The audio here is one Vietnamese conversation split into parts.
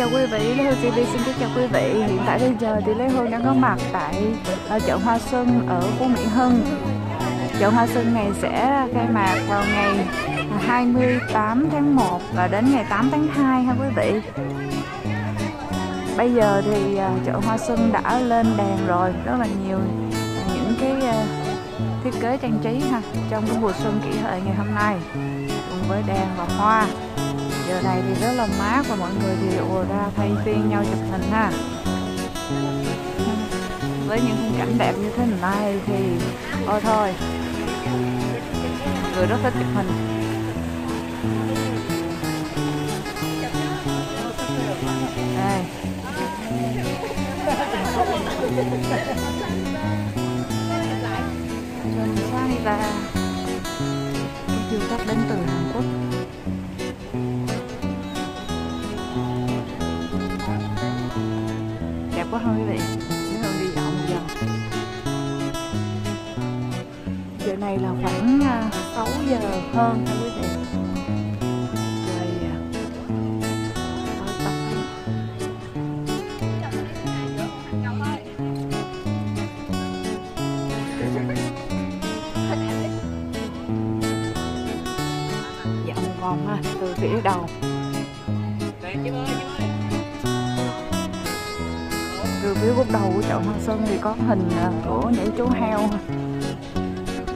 chào quý vị, Lê Hương TV xin kính chào quý vị. Hiện tại bây giờ thì Lê Hương đang có mặt tại ờ, chợ Hoa Xuân ở Phú Mỹ Hưng. Chợ Hoa Xuân này sẽ khai mạc vào ngày 28 tháng 1 và đến ngày 8 tháng 2 ha quý vị. Bây giờ thì ờ, chợ Hoa Xuân đã lên đèn rồi, rất là nhiều những cái ờ, thiết kế trang trí ha trong cái mùa xuân kỷ hợi ngày hôm nay cùng với đèn và hoa giờ này thì rất là mát và mọi người thì ùa ra thay phiên nhau chụp hình ha. Với những khung cảnh đẹp như thế này thì, ôi thôi. Người rất thích chụp hình. Đây. Trần Santa du dạo ngon vòng ha, từ phía đầu. Từ phía góc đầu của chợ Hoa sơn thì có hình à, của những chú heo.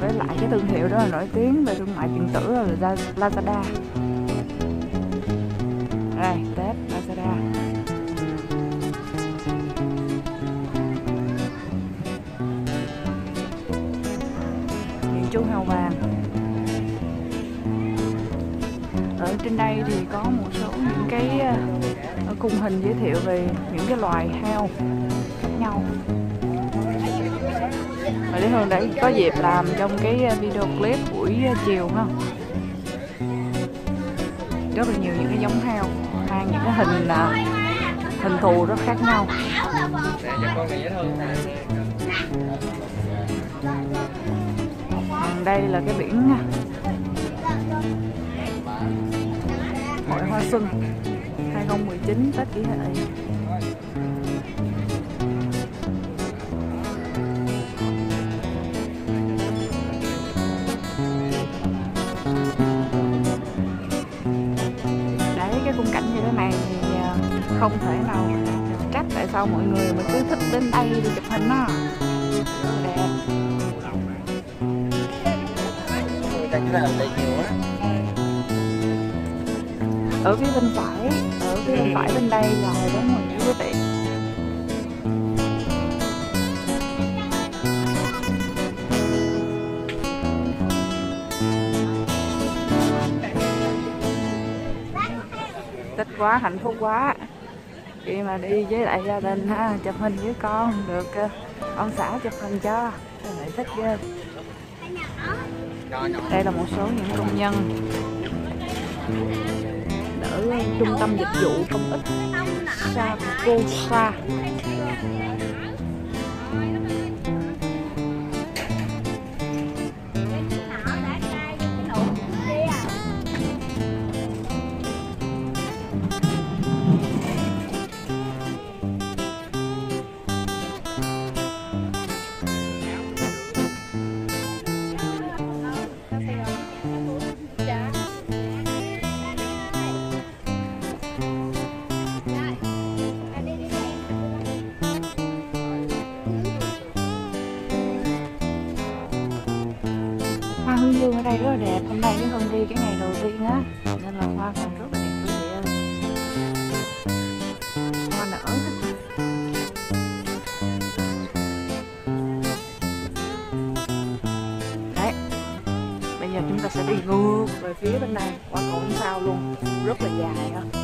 Với lại cái thương hiệu đó là nổi tiếng về thương mại điện tử là Lazada. Ở trên đây thì có một số những cái à, khung hình giới thiệu về những cái loài heo khác nhau. Và Lý Hương đã có dịp làm trong cái ờ, video clip buổi ờ, chiều ha. Rất là nhiều những cái giống heo mang những cái hình hình thù rất khác nhau. Đây là cái biển hoa xuân 2019 Tết kỷ hợi. Đấy, cái khung cảnh như thế này thì ờ, không thể nào trách tại sao mọi người mà cứ thích đến đây đi chụp hình đó đẹp ở phía bên phải, ở phía bên phải bên đây là hồ đón mừng quý vị thích quá, hạnh phúc quá. Khi mà đi với lại gia đình ha chụp hình với con được ờ, ông xã chụp hình cho. Lại thích ghê. Đây là một số những công nhân trung tâm dịch vụ công ích Sakosa nay rất là đẹp. Hôm nay cái hôm đi cái ngày đầu tiên á, nên là hoa còn rất là đẹp quý vị ơi hoa nở. Đấy. Bây giờ chúng ta sẽ đi ngược về phía bên này. Qua cầu sao sau luôn. Rất là dài á.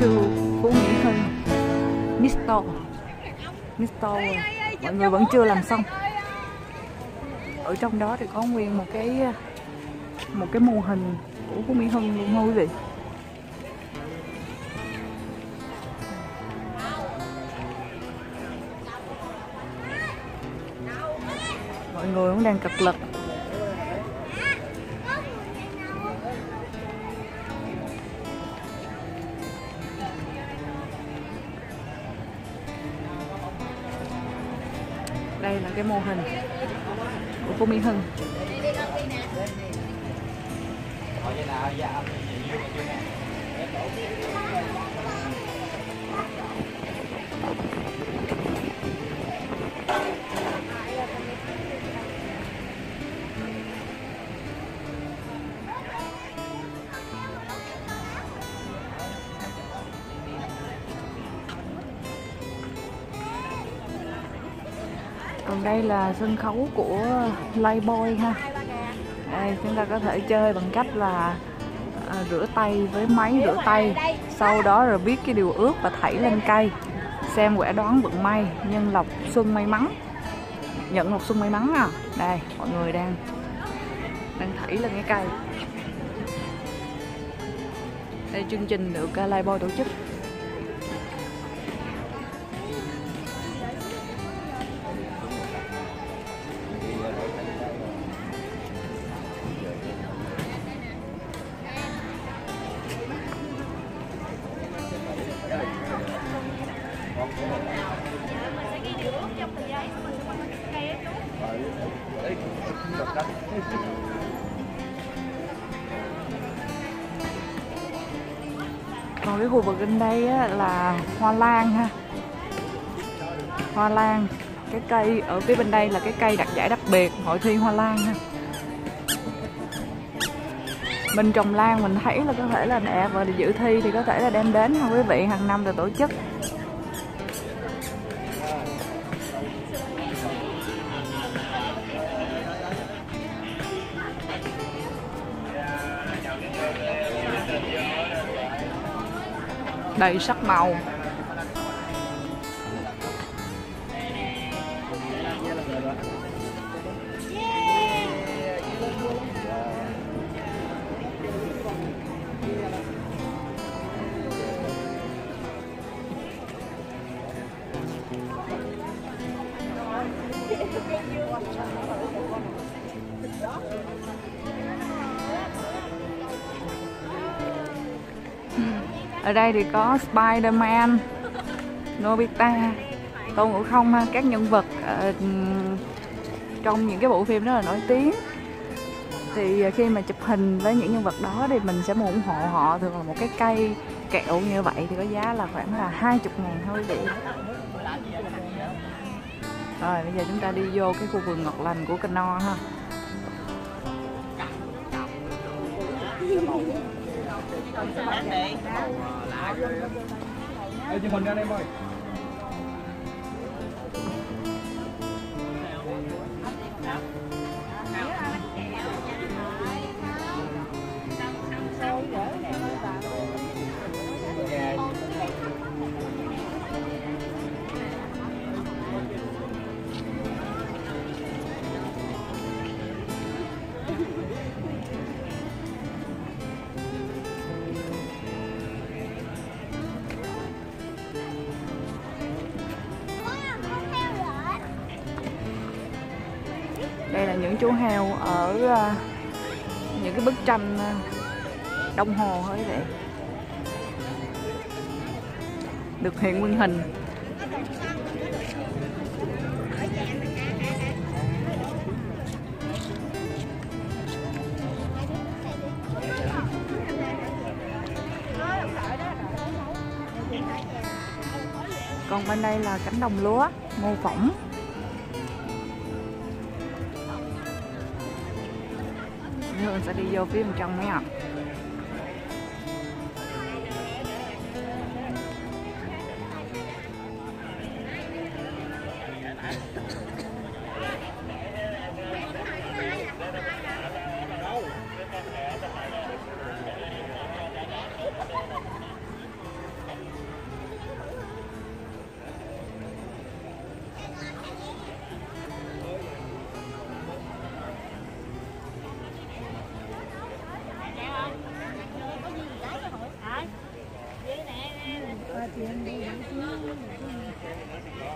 To Phú Mỹ Hưng Misto Misto mọi người vẫn chưa làm xong. Ở trong đó thì có nguyên một cái một cái mô hình của Phú Mỹ Hưng luôn ha quý vị mọi người cũng đang cật lực. Đây là cái mô hình của cô Mỹ Hưng. Còn đây là sân khấu của Playboy ha. Đây chúng ta có thể chơi bằng cách là à, rửa tay với máy rửa tay. Sau đó rồi viết cái điều ước và thảy lên cây xem quẻ đoán vận may nhân lộc xuân may mắn. Nhận lộc xuân may mắn à đây mọi người đang đang thảy lên cái cây. Đây chương trình được à, Playboy tổ chức. Còn cái khu vực bên đây á, là hoa lan ha. Hoa lan cái cây ở phía bên đây là cái cây đặc giải đặc biệt hội thi hoa lan ha. Mình trồng lan mình thấy là có thể là đẹp và dự thi thì có thể là đem đến ha quý vị hàng năm được tổ chức. Đầy sắc màu. Ở đây thì có Spider-Man, Nobita, Tôn Ngộ Không ha, các nhân vật uh, trong những cái bộ phim rất là nổi tiếng. Thì ờ, khi mà chụp hình với những nhân vật đó thì mình sẽ muốn ủng hộ họ thường là một cái cây kẹo như vậy thì có giá là khoảng là 20 ngàn thôi. Chị rồi bây giờ chúng ta đi vô cái khu vườn ngọt lành của Cano ha đây chị mình ra đây mời những chú heo ở ờ, những cái bức tranh ờ, đồng hồ thôi vậy. Được hiện nguyên hình. Còn bên đây là cánh đồng lúa, mô phỏng. Thường sẽ đi vô phía bên trong nha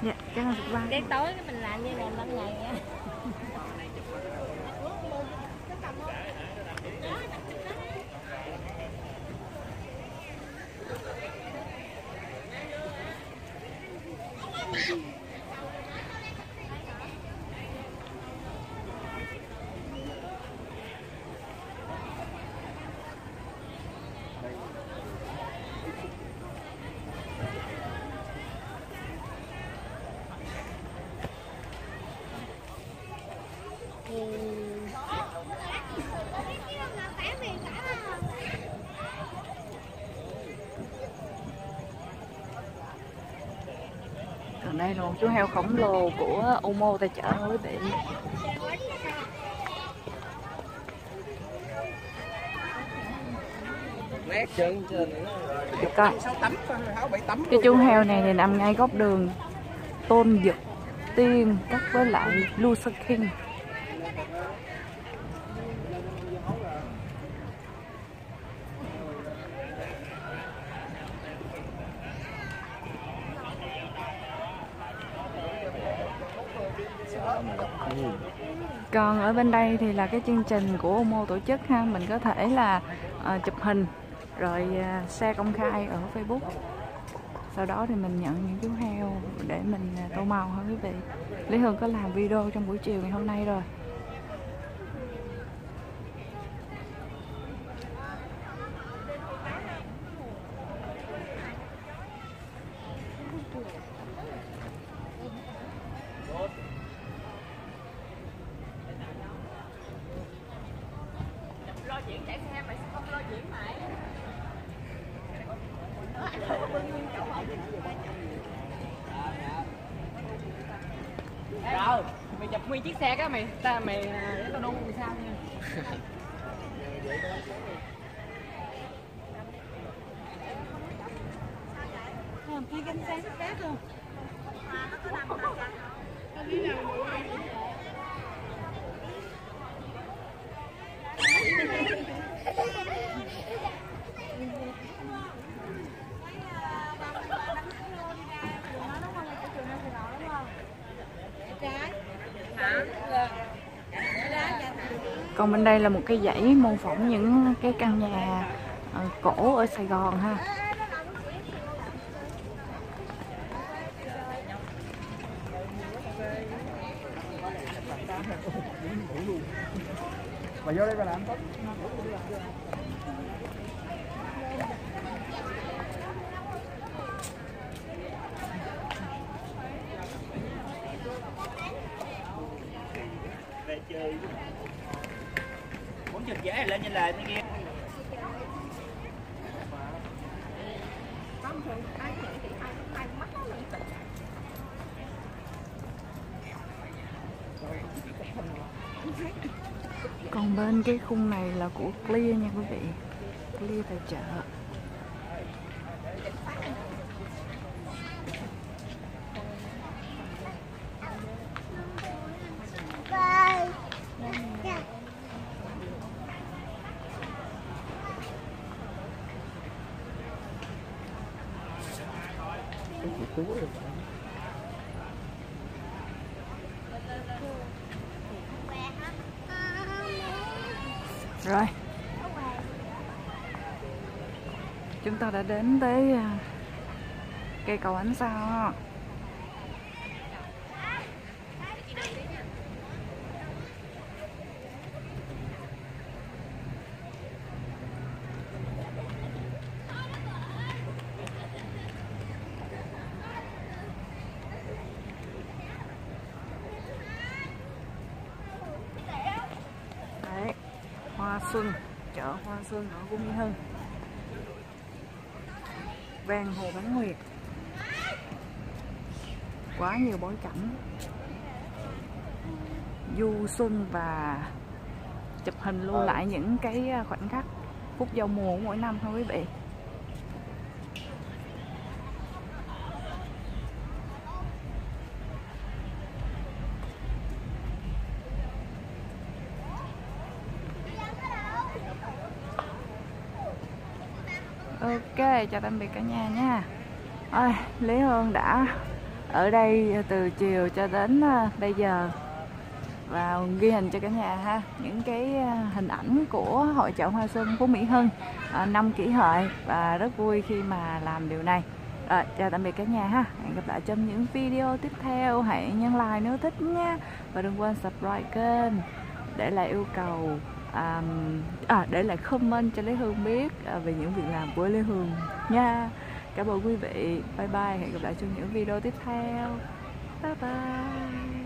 dạ chắc là ba. Cái tối mình làm như này ban ngày nha còn đây một chú heo khổng lồ của Omo tài trợ quý vị. Coi. Cái chú heo này thì nằm ngay góc đường tôn dực tiên cắt với lại Luther King còn ở bên đây thì là cái chương trình của Omo tổ chức ha. Mình có thể là uh, chụp hình rồi uh, share công khai ở Facebook. Sau đó thì mình nhận những chú heo để mình uh, tô màu ha quý vị. Lý Hương có làm video trong buổi chiều ngày hôm nay rồi mày chụp nguyên chiếc xe cái mày để tao đu làm sao nha. Hai cánh sáng cát luôn. Còn bên đây là một cái dãy mô phỏng những cái căn nhà ờ, cổ ở Sài Gòn ha. Và vô đây mày làm tốt muốn chụp bên kia còn bên cái khung này là của Clear nha quý vị. Clear tại chợ rồi. Chúng ta đã đến tới à, cây cầu ánh sao đấy hoa xuân xuân ở Cung Mỹ Hưng ven hồ Bán Nguyệt. Quá nhiều bối cảnh. Du xuân và chụp hình lưu lại những cái à, khoảnh khắc phút giao mùa của mỗi năm thôi quý vị Ok, chào tạm biệt cả nhà nha. Ôi, Lý Hương đã ở đây từ chiều cho đến à, bây giờ và ghi hình cho cả nhà ha những cái à, hình ảnh của hội chợ hoa xuân Phú Mỹ Hưng à, năm kỷ hợi và rất vui khi mà làm điều này. Rồi, chào tạm biệt cả nhà ha. Hẹn gặp lại trong những video tiếp theo. Hãy nhấn like nếu thích nha và đừng quên subscribe kênh để lại yêu cầu à, à, để lại comment cho Lê Hương biết à, về những việc làm của Lê Hương nha. Cảm ơn quý vị. Bye bye. Hẹn gặp lại trong những video tiếp theo. Bye bye.